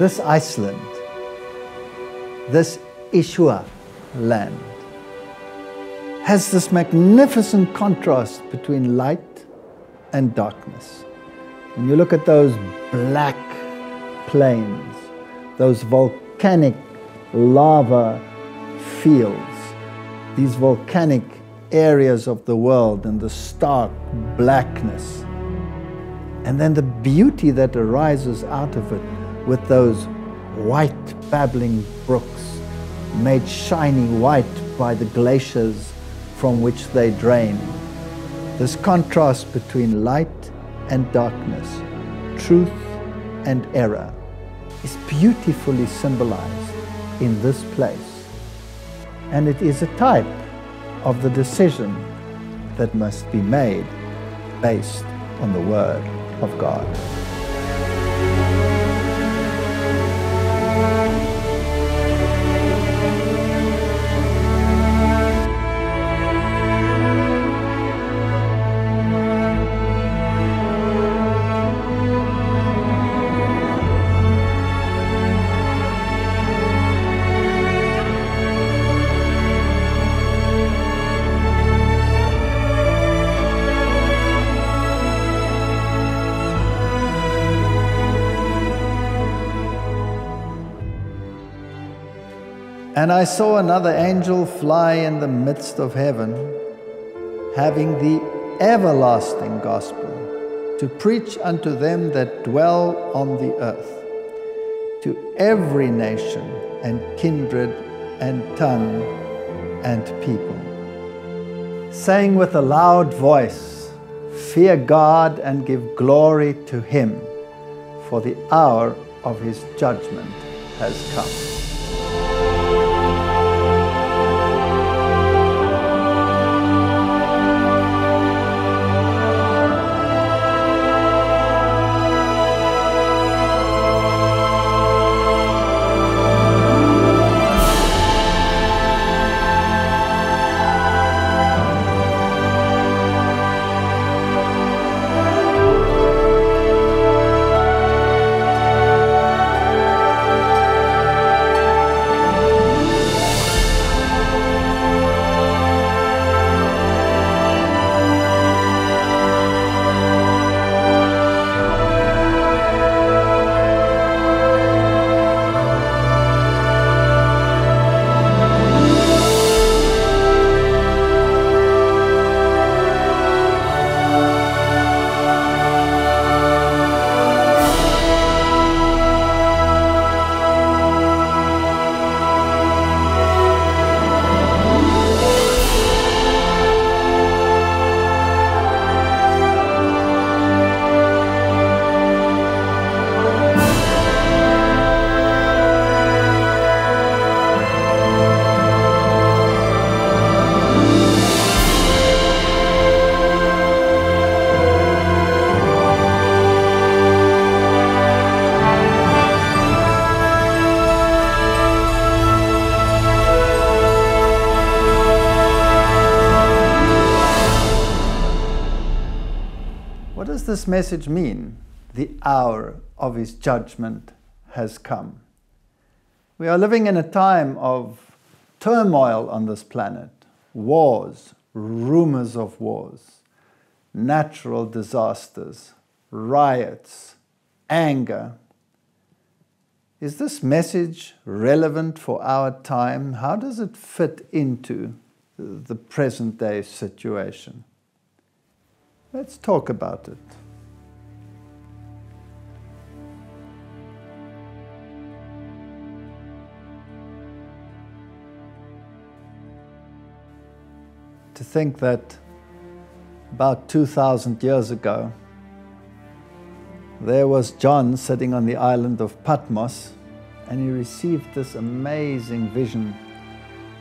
This Iceland, this Ishua land, has this magnificent contrast between light and darkness. When you look at those black plains, those volcanic lava fields, these volcanic areas of the world and the stark blackness. And then the beauty that arises out of it with those white babbling brooks made shiny white by the glaciers from which they drain. This contrast between light and darkness, truth and error, is beautifully symbolized in this place. And it is a type of the decision that must be made based on the Word of God. And I saw another angel fly in the midst of heaven, having the everlasting gospel to preach unto them that dwell on the earth, to every nation and kindred and tongue and people, saying with a loud voice, Fear God and give glory to Him, for the hour of His judgment has come. Message mean? The hour of his judgment has come. We are living in a time of turmoil on this planet wars, rumors of wars, natural disasters, riots, anger. Is this message relevant for our time? How does it fit into the present day situation? Let's talk about it. To think that about 2,000 years ago, there was John sitting on the island of Patmos, and he received this amazing vision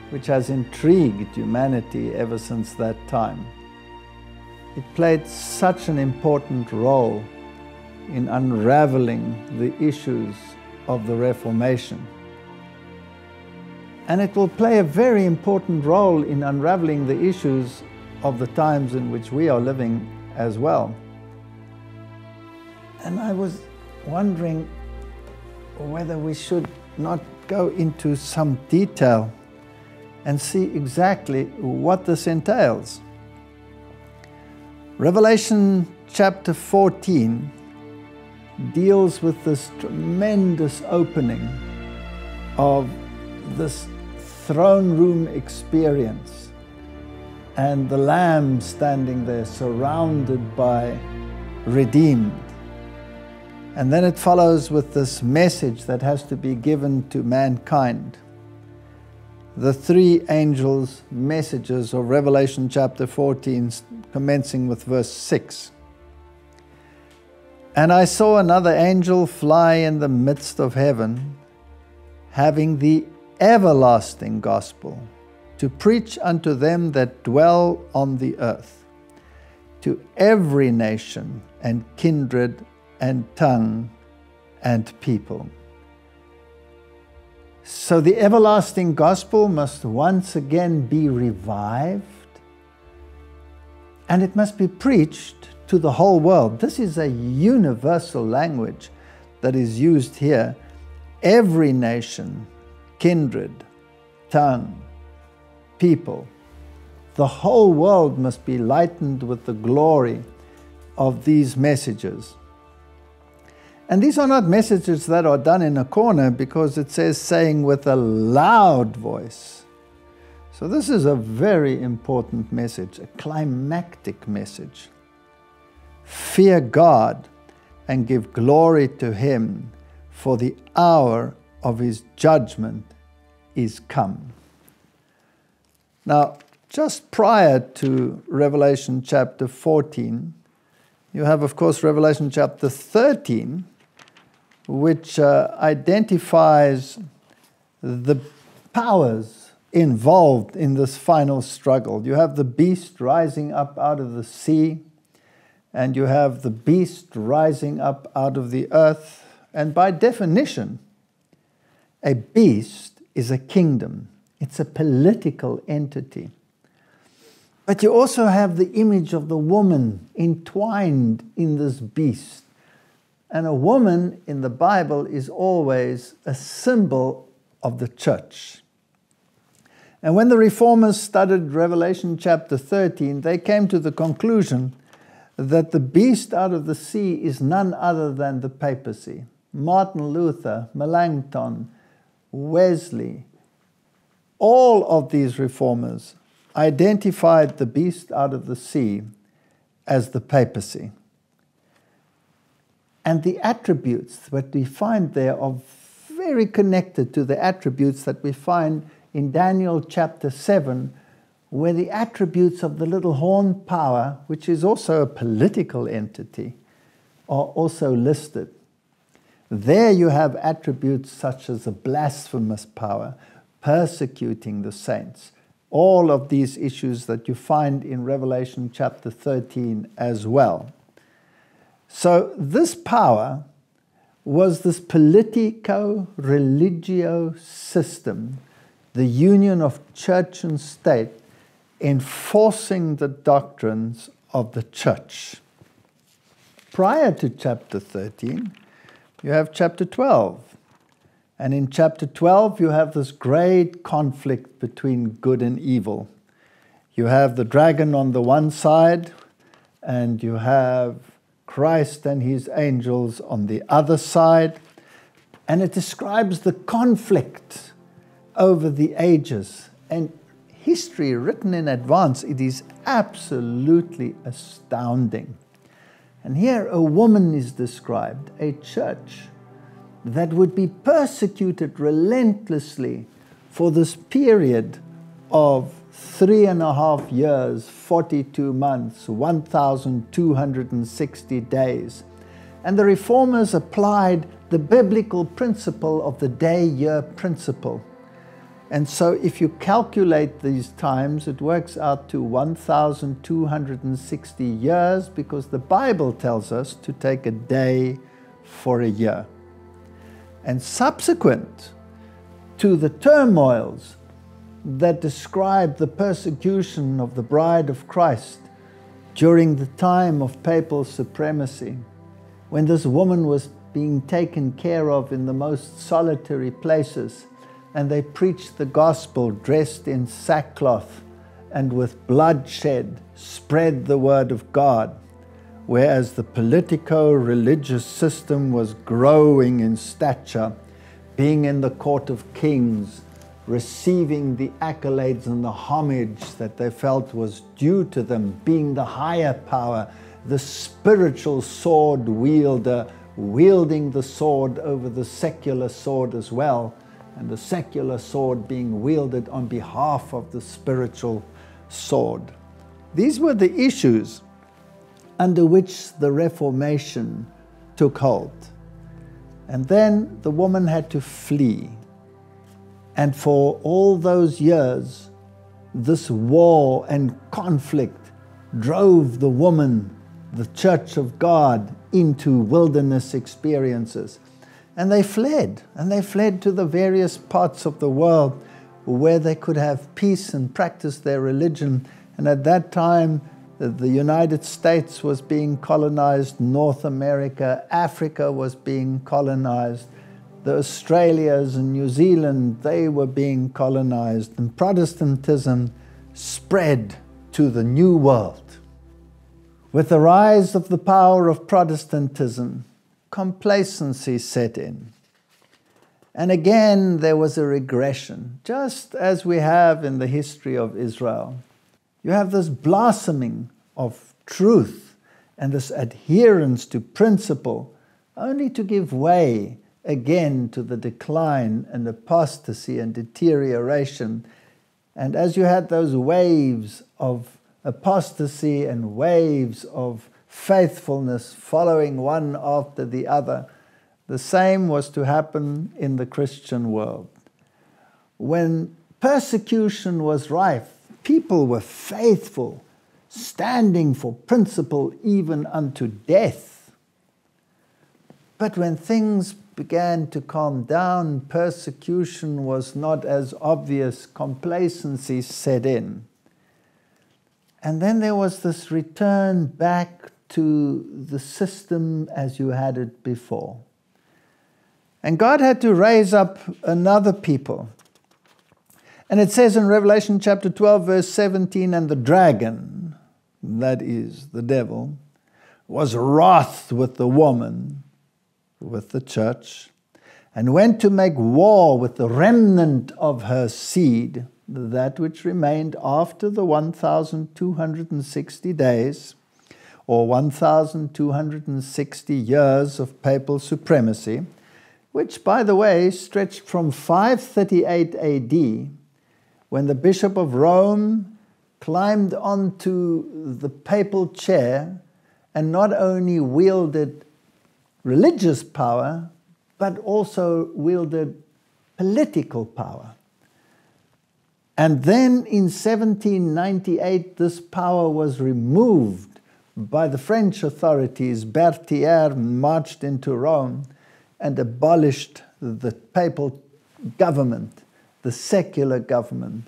which has intrigued humanity ever since that time. It played such an important role in unraveling the issues of the Reformation. And it will play a very important role in unraveling the issues of the times in which we are living as well. And I was wondering, whether we should not go into some detail and see exactly what this entails. Revelation chapter 14 deals with this tremendous opening of this throne room experience and the Lamb standing there surrounded by redeemed. And then it follows with this message that has to be given to mankind. The three angels' messages of Revelation chapter 14, commencing with verse 6. And I saw another angel fly in the midst of heaven, having the everlasting gospel to preach unto them that dwell on the earth, to every nation and kindred and tongue and people. So the everlasting gospel must once again be revived and it must be preached to the whole world. This is a universal language that is used here. Every nation, kindred, tongue, people, the whole world must be lightened with the glory of these messages. And these are not messages that are done in a corner because it says saying with a loud voice. So, this is a very important message, a climactic message. Fear God and give glory to Him, for the hour of His judgment is come. Now, just prior to Revelation chapter 14, you have, of course, Revelation chapter 13, which uh, identifies the powers involved in this final struggle. You have the beast rising up out of the sea, and you have the beast rising up out of the earth. And by definition, a beast is a kingdom, it's a political entity. But you also have the image of the woman entwined in this beast. And a woman in the Bible is always a symbol of the church. And when the reformers studied Revelation chapter 13, they came to the conclusion that the beast out of the sea is none other than the papacy. Martin Luther, Melanchthon, Wesley, all of these reformers identified the beast out of the sea as the papacy. And the attributes that we find there are very connected to the attributes that we find in Daniel chapter 7, where the attributes of the little horn power, which is also a political entity, are also listed. There you have attributes such as a blasphemous power, persecuting the saints, all of these issues that you find in Revelation chapter 13 as well. So, this power was this politico religio system, the union of church and state, enforcing the doctrines of the church. Prior to chapter 13, you have chapter 12. And in chapter 12, you have this great conflict between good and evil. You have the dragon on the one side, and you have Christ and his angels on the other side. And it describes the conflict over the ages. And history written in advance, it is absolutely astounding. And here a woman is described, a church that would be persecuted relentlessly for this period of three and a half years, 42 months, 1,260 days. And the reformers applied the biblical principle of the day year principle. And so, if you calculate these times, it works out to 1,260 years because the Bible tells us to take a day for a year. And subsequent to the turmoils that describe the persecution of the bride of Christ during the time of papal supremacy, when this woman was being taken care of in the most solitary places, and they preached the gospel dressed in sackcloth and with bloodshed spread the word of God, whereas the politico religious system was growing in stature, being in the court of kings, receiving the accolades and the homage that they felt was due to them, being the higher power, the spiritual sword wielder, wielding the sword over the secular sword as well, and the secular sword being wielded on behalf of the spiritual sword. These were the issues under which the Reformation took hold. And then the woman had to flee. And for all those years, this war and conflict drove the woman, the church of God, into wilderness experiences. And they fled, and they fled to the various parts of the world where they could have peace and practice their religion. And at that time, the United States was being colonized, North America, Africa was being colonized, the Australias and New Zealand, they were being colonized, and Protestantism spread to the New World. With the rise of the power of Protestantism, complacency set in. And again, there was a regression, just as we have in the history of Israel. You have this blossoming of truth and this adherence to principle, only to give way again to the decline and apostasy and deterioration. And as you had those waves of apostasy and waves of faithfulness following one after the other, the same was to happen in the Christian world. When persecution was rife, people were faithful, standing for principle even unto death. But when things began to calm down, persecution was not as obvious, complacency set in. And then there was this return back to the system as you had it before. And God had to raise up another people. And it says in Revelation chapter 12, verse 17, and the dragon, that is the devil, was wroth with the woman, with the church, and went to make war with the remnant of her seed, that which remained after the 1,260 days, or 1,260 years of papal supremacy which, by the way, stretched from 538 AD, when the Bishop of Rome climbed onto the papal chair and not only wielded religious power, but also wielded political power. And then in 1798, this power was removed by the French authorities. Berthier marched into Rome and abolished the papal government, the secular government,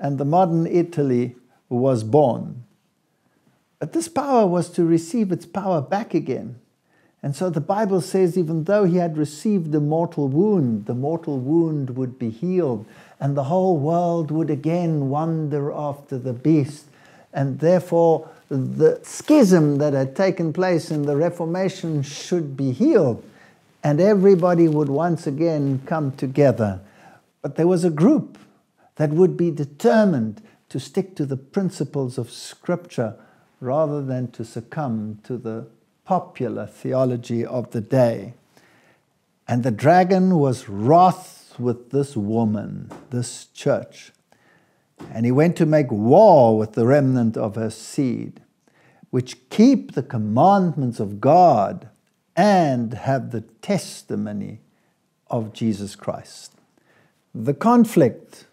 and the modern Italy was born. But this power was to receive its power back again. And so the Bible says, even though he had received a mortal wound, the mortal wound would be healed, and the whole world would again wander after the beast. And therefore, the schism that had taken place in the Reformation should be healed and everybody would once again come together. But there was a group that would be determined to stick to the principles of Scripture rather than to succumb to the popular theology of the day. And the dragon was wroth with this woman, this church. And he went to make war with the remnant of her seed, which keep the commandments of God and have the testimony of Jesus Christ. The conflict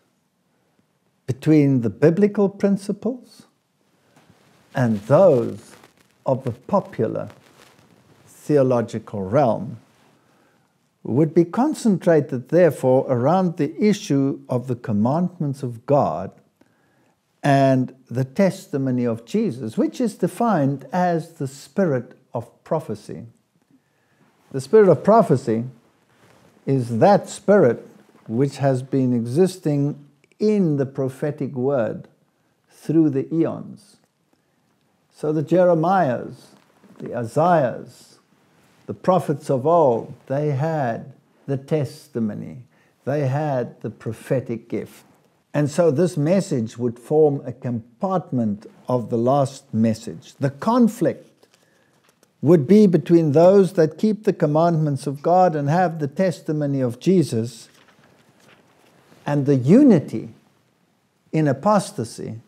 between the biblical principles and those of the popular theological realm would be concentrated, therefore, around the issue of the commandments of God and the testimony of Jesus, which is defined as the spirit of prophecy. The spirit of prophecy is that spirit which has been existing in the prophetic word through the eons. So the Jeremiahs, the Isaiahs, the prophets of old, they had the testimony, they had the prophetic gift. And so this message would form a compartment of the last message. The conflict would be between those that keep the commandments of God and have the testimony of Jesus, and the unity in apostasy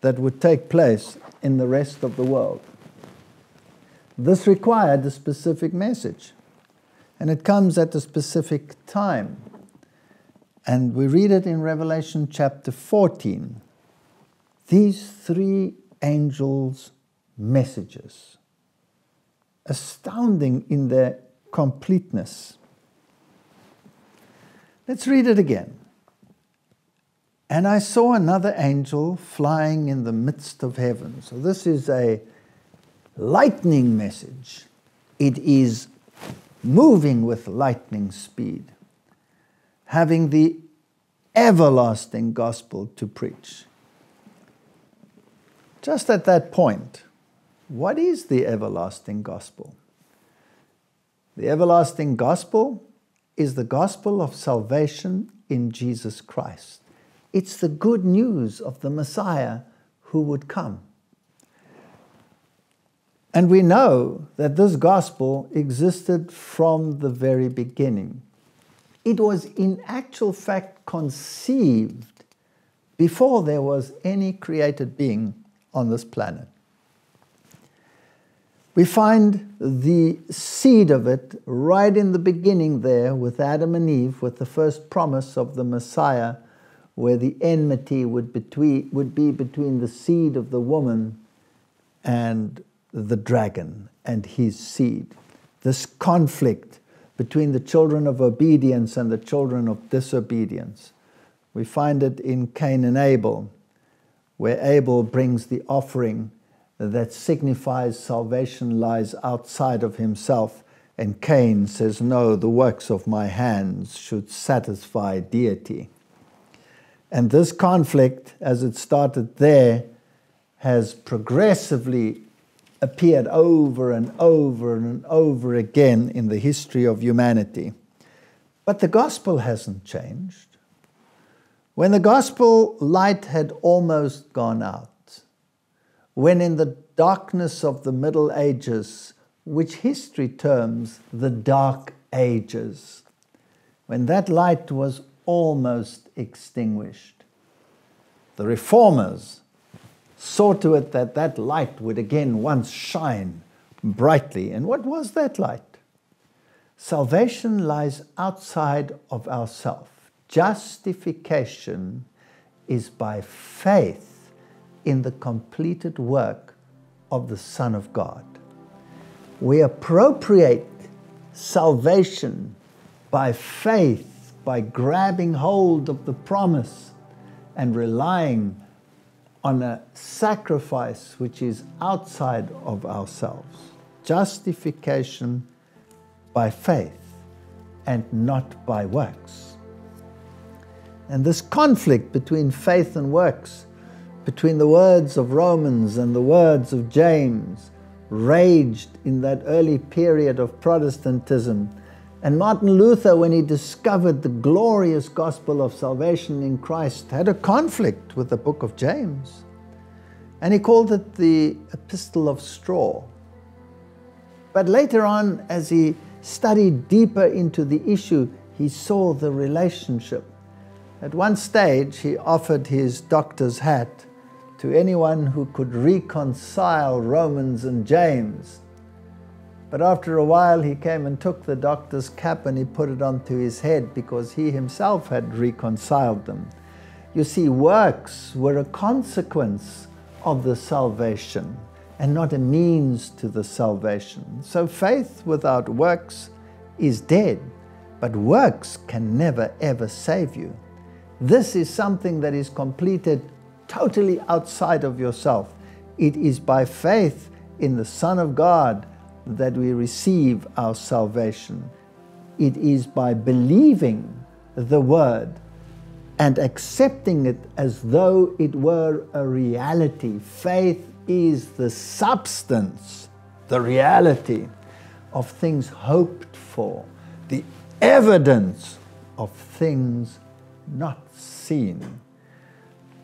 that would take place in the rest of the world. This required a specific message, and it comes at a specific time. And we read it in Revelation chapter 14. These three angels' messages, astounding in their completeness. Let's read it again. And I saw another angel flying in the midst of heaven. So, this is a lightning message. It is moving with lightning speed, having the everlasting gospel to preach. Just at that point, what is the everlasting gospel? The everlasting gospel is the gospel of salvation in Jesus Christ. It's the good news of the Messiah who would come. And we know that this gospel existed from the very beginning. It was, in actual fact, conceived before there was any created being on this planet. We find the seed of it right in the beginning there with Adam and Eve, with the first promise of the Messiah where the enmity would, between, would be between the seed of the woman and the dragon and his seed. This conflict between the children of obedience and the children of disobedience. We find it in Cain and Abel, where Abel brings the offering that signifies salvation lies outside of himself, and Cain says, No, the works of my hands should satisfy deity. And this conflict, as it started there, has progressively appeared over and over and over again in the history of humanity. But the gospel hasn't changed. When the gospel light had almost gone out, when in the darkness of the Middle Ages, which history terms the Dark Ages, when that light was almost extinguished. The reformers saw to it that that light would again once shine brightly. And what was that light? Salvation lies outside of ourself. Justification is by faith in the completed work of the Son of God. We appropriate salvation by faith by grabbing hold of the promise and relying on a sacrifice which is outside of ourselves. Justification by faith and not by works. And this conflict between faith and works, between the words of Romans and the words of James, raged in that early period of Protestantism and Martin Luther, when he discovered the glorious gospel of salvation in Christ, had a conflict with the book of James. And he called it the Epistle of Straw. But later on, as he studied deeper into the issue, he saw the relationship. At one stage, he offered his doctor's hat to anyone who could reconcile Romans and James but after a while, he came and took the doctor's cap and he put it onto his head because he himself had reconciled them. You see, works were a consequence of the salvation and not a means to the salvation. So faith without works is dead, but works can never ever save you. This is something that is completed totally outside of yourself. It is by faith in the Son of God that we receive our salvation. It is by believing the word and accepting it as though it were a reality. Faith is the substance, the reality of things hoped for, the evidence of things not seen.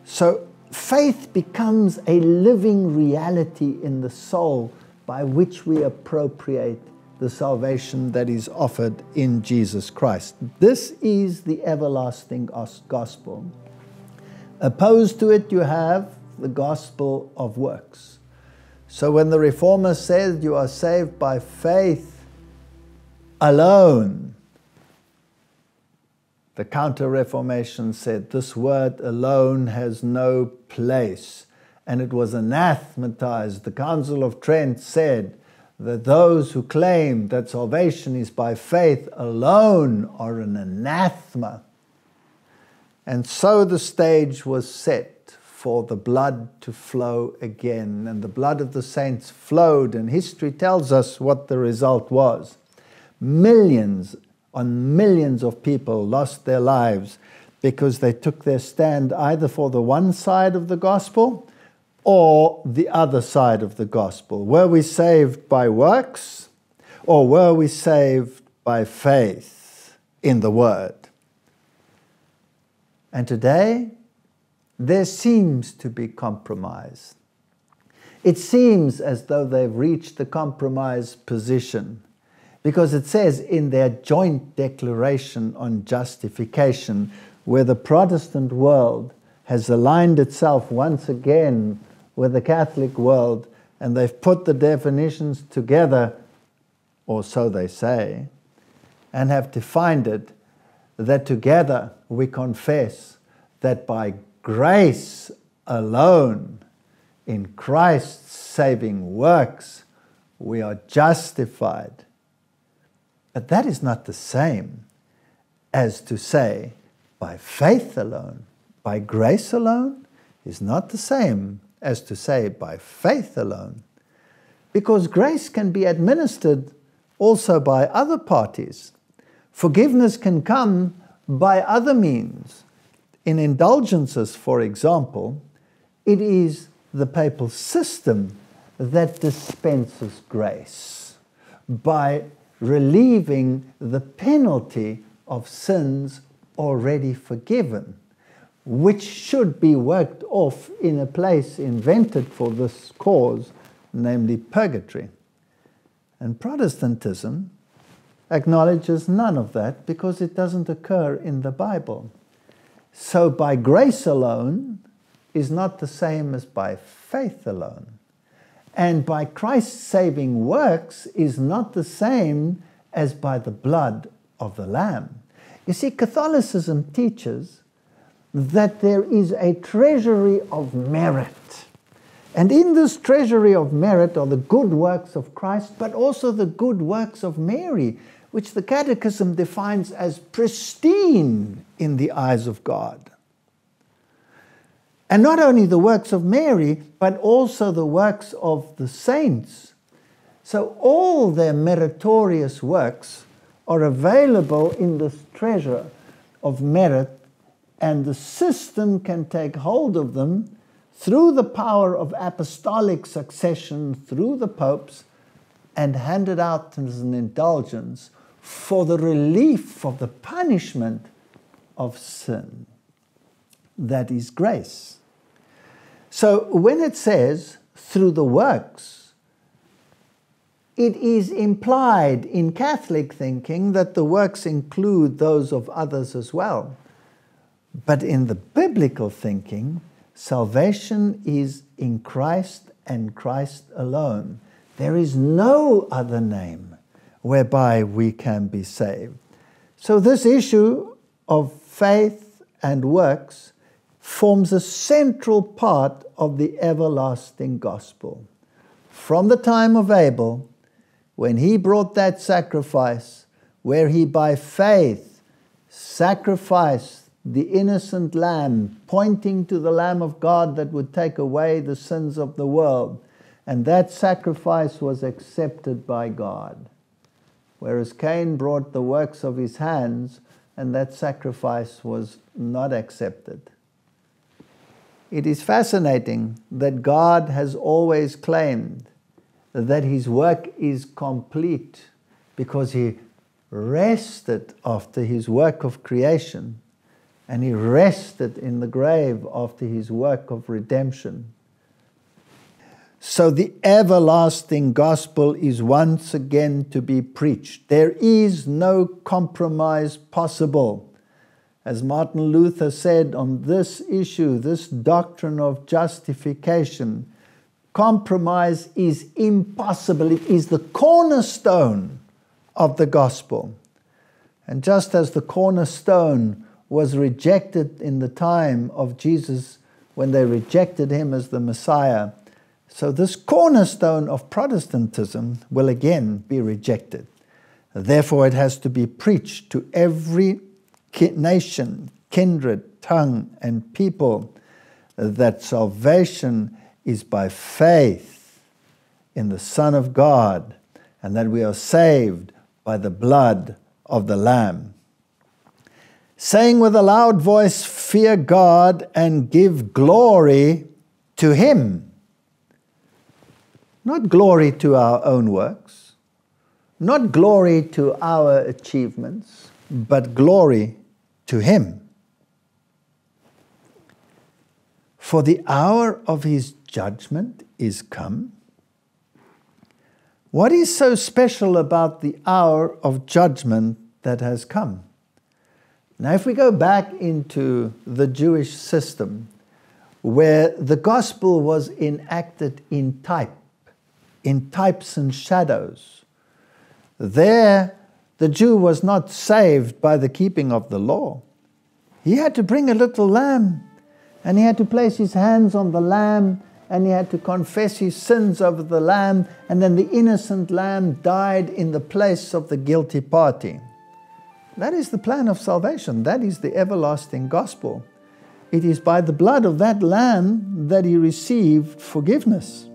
So faith becomes a living reality in the soul by which we appropriate the salvation that is offered in Jesus Christ. This is the everlasting gospel. Opposed to it, you have the gospel of works. So when the Reformer says you are saved by faith alone, the Counter Reformation said this word alone has no place, and it was anathematized. The Council of Trent said that those who claim that salvation is by faith alone are an anathema. And so the stage was set for the blood to flow again. And the blood of the saints flowed, and history tells us what the result was. Millions on millions of people lost their lives because they took their stand either for the one side of the gospel or the other side of the gospel. Were we saved by works or were we saved by faith in the word? And today, there seems to be compromise. It seems as though they've reached the compromise position because it says in their joint declaration on justification, where the Protestant world has aligned itself once again with the Catholic world, and they've put the definitions together, or so they say, and have defined it that together we confess that by grace alone, in Christ's saving works, we are justified. But that is not the same as to say, by faith alone, by grace alone, is not the same as to say, by faith alone. Because grace can be administered also by other parties. Forgiveness can come by other means. In indulgences, for example, it is the papal system that dispenses grace by relieving the penalty of sins already forgiven, which should be worked off in a place invented for this cause, namely purgatory. And Protestantism acknowledges none of that because it doesn't occur in the Bible. So by grace alone is not the same as by faith alone and by Christ's saving works is not the same as by the blood of the Lamb. You see, Catholicism teaches that there is a treasury of merit. And in this treasury of merit are the good works of Christ, but also the good works of Mary, which the Catechism defines as pristine in the eyes of God. And not only the works of Mary, but also the works of the saints. So all their meritorious works are available in this treasure of merit, and the system can take hold of them through the power of apostolic succession through the popes and hand it out as an indulgence for the relief of the punishment of sin. That is grace. So when it says through the works, it is implied in Catholic thinking that the works include those of others as well. But in the biblical thinking, salvation is in Christ and Christ alone. There is no other name whereby we can be saved. So, this issue of faith and works forms a central part of the everlasting gospel. From the time of Abel, when he brought that sacrifice, where he by faith sacrificed the innocent lamb, pointing to the Lamb of God that would take away the sins of the world, and that sacrifice was accepted by God. Whereas Cain brought the works of his hands, and that sacrifice was not accepted. It is fascinating that God has always claimed that his work is complete because he rested after his work of creation and he rested in the grave after his work of redemption. So the everlasting gospel is once again to be preached. There is no compromise possible. As Martin Luther said on this issue, this doctrine of justification, compromise is impossible. It is the cornerstone of the gospel. And just as the cornerstone was rejected in the time of Jesus when they rejected him as the Messiah, so this cornerstone of Protestantism will again be rejected. Therefore, it has to be preached to every nation, kindred, tongue, and people that salvation is by faith in the Son of God and that we are saved by the blood of the Lamb. Saying with a loud voice, Fear God and give glory to Him. Not glory to our own works, not glory to our achievements, but glory to Him. For the hour of His judgment is come what is so special about the hour of judgment that has come? Now, if we go back into the Jewish system, where the gospel was enacted in type, in types and shadows, there the Jew was not saved by the keeping of the law. He had to bring a little lamb, and he had to place his hands on the lamb and he had to confess his sins over the lamb, and then the innocent lamb died in the place of the guilty party. That is the plan of salvation. That is the everlasting gospel. It is by the blood of that lamb that he received forgiveness.